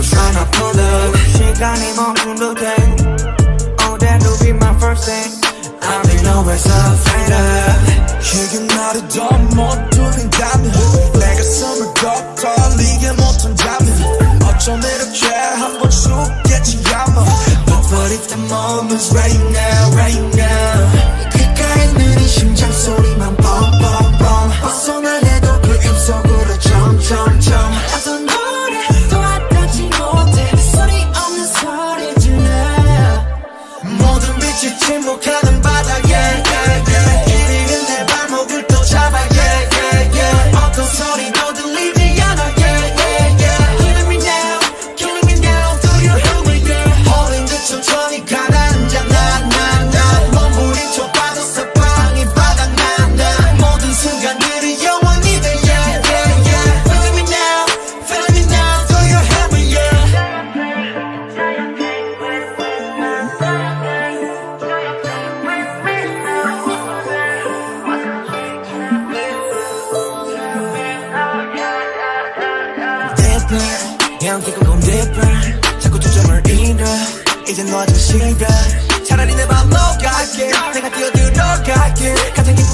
sign up for love 시간이 down emotional Oh, that'll be my first thing. I'll be nowhere so fed up 이게 나를 더 멈추는다면, 내가 숨을 걷어리게 못한다면 어쩜 이렇게 한번 죽겠지 아마. But what if the moment's right now, right now? 가까이 느린 심장 소리 deeper 양기고 go deeper 자꾸 초점을 잃어 이젠 너 아주 싫어 차라리 내맘 녹아게. 내가 뛰어들어갈게. 가장 깊은